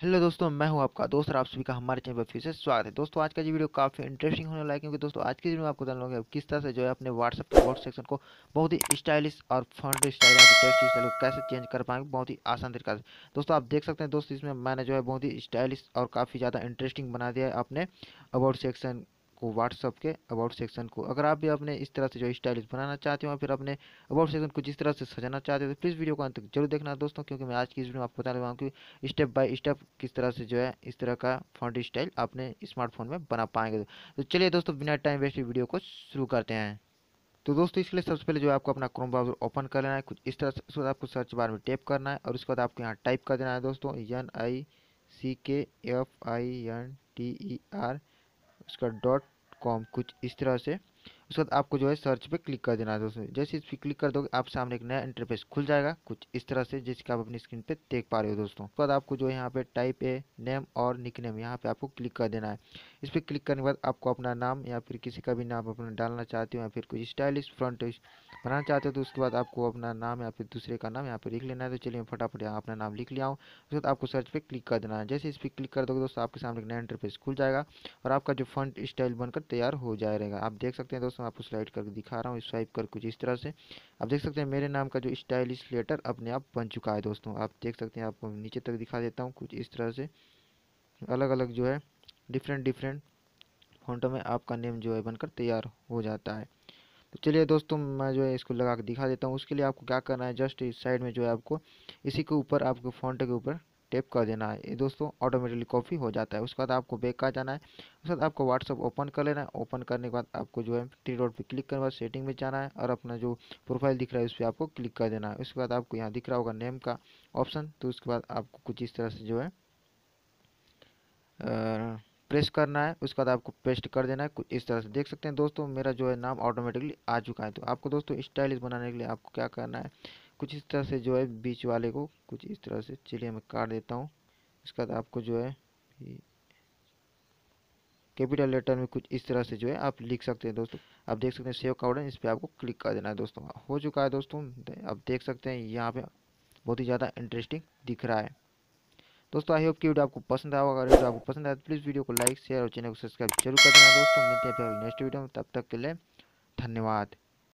Hello दोस्तों, मैं हूँ आपका दोस्त आप सभी का हमारे चैनल पर फिर से स्वागत है। दोस्तों, आज का ये वीडियो काफ़ी इंटरेस्टिंग होने वाला है क्योंकि दोस्तों, आज के वीडियो में आपको लगे किस तरह से जो है अपने व्हाट्सएप के वोट सेक्शन को बहुत ही स्टाइलिश और फंड स्टाइल स्टाइल को कैसे चेंज कर पाएँगे, बहुत ही आसान तरीका से। दोस्तों, आप देख सकते हैं दोस्तों, इसमें मैंने जो है बहुत ही स्टाइलिश और काफ़ी ज़्यादा इंटरेस्टिंग बना दिया है अपने अबाउट सेक्शन को व्हाट्सअप के अबाउट सेक्शन को। अगर आप भी अपने इस तरह से जो स्टाइलिश बनाना चाहते हो फिर अपने अबाउट सेक्शन को जिस तरह से सजाना चाहते हो तो प्लीज़ वीडियो को अंत तक ज़रूर देखना दोस्तों, क्योंकि मैं आज की इस वीडियो में आपको बताने वाला हूँ कि स्टेप बाय स्टेप किस तरह से जो है इस तरह का फॉन्ट स्टाइल अपने स्मार्टफ़ोन में बना पाएँगे। तो चलिए दोस्तों, बिना टाइम वेस्ट वीडियो को शुरू करते हैं। तो दोस्तों, इसके लिए सबसे पहले जो है आपको अपना क्रोम ब्राउज़र ओपन कर लेना है। कुछ इस तरह से, उसके बाद आपको सर्च बार में टैप करना है और उसके बाद आपको यहाँ टाइप कर देना है दोस्तों N I C K F I N T E R उसका डॉट कॉम कुछ इस तरह से। उसके बाद आपको जो है सर्च पे क्लिक कर देना है दोस्तों। जैसे इस पर क्लिक कर दोगे, आप सामने एक नया इंटरफेस खुल जाएगा, कुछ इस तरह से जैसे कि आप अपनी स्क्रीन पे देख पा रहे हो दोस्तों। उसके बाद आपको जो है यहाँ पे टाइप ए नेम और निक नेम यहाँ पे आपको क्लिक कर देना है। इस पर क्लिक करने के बाद आपको अपना नाम या फिर किसी का भी नाम अपना डालना चाहते हो या फिर कुछ स्टाइलिश फ्रंट बनाना चाहते हो तो उसके बाद आपको अपना नाम या फिर दूसरे का नाम यहाँ पे लिख लेना है। तो चलिए फटाफट यहाँ अपना नाम लिख लिया हूँ। उसके बाद आपको सर्च पर क्लिक कर देना है। जैसे इस पर क्लिक कर दोगे दोस्तों, आपके सामने एक नया इंटरफेस खुल जाएगा और आपका जो फ्रंट स्टाइल बनकर तैयार हो जाएगा। आप देख सकते हैं दोस्तों आपको स्लाइड करके दिखा रहा हूँ स्वाइप कर कुछ इस तरह से। आप देख सकते हैं, मेरे नाम का जो स्टाइलिश लेटर अपने आप बन चुका है दोस्तों। आप देख सकते हैं, आपको नीचे तक दिखा देता हूँ कुछ इस तरह से। अलग अलग जो है डिफरेंट डिफरेंट फ़ोटो में आपका नेम जो है बनकर तैयार हो जाता है। तो चलिए दोस्तों, मैं जो है इसको लगा के दिखा देता हूँ। उसके लिए आपको क्या करना है जस्ट इस साइड में जो है आपको, इसी के ऊपर, आपको फॉन्ट के ऊपर टेप कर देना है। ये दोस्तों ऑटोमेटिकली कॉपी हो जाता है। उसके बाद आपको बैक आ जाना है। उसके बाद आपको व्हाट्सअप ओपन कर लेना है। ओपन करने के बाद आपको जो है थ्री डॉट पे क्लिक करने के बाद सेटिंग में जाना है और अपना जो प्रोफ़ाइल दिख रहा है उस पर आपको क्लिक कर देना है। उसके बाद आपको यहाँ दिख रहा होगा नेम का ऑप्शन तो उसके बाद आपको कुछ इस तरह से जो है प्रेस करना है। उसके बाद आपको पेस्ट कर देना है। कुछ इस तरह से देख सकते हैं दोस्तों मेरा जो है नाम ऑटोमेटिकली आ चुका है। तो आपको दोस्तों स्टाइलिश बनाने के लिए आपको क्या करना है? कुछ इस तरह से जो है बीच वाले को कुछ इस तरह से चलिए मैं काट देता हूँ। उसके बाद आपको जो है कैपिटल लेटर में कुछ इस तरह से जो है आप लिख सकते हैं दोस्तों। आप देख सकते हैं सेव का इस पर आपको क्लिक कर देना है दोस्तों। हो चुका है दोस्तों, आप देख सकते हैं यहाँ पे बहुत ही ज़्यादा इंटरेस्टिंग दिख रहा है। दोस्तों आई होप की वीडियो आपको पसंद आया होगा। वीडियो आपको पसंद आया तो प्लीज़ वीडियो को लाइक शेयर और चैनल को सब्सक्राइब ज़रूर कर देना दोस्तों। मिलते हैं फिर नेक्स्ट वीडियो में। तब तक के लिए धन्यवाद।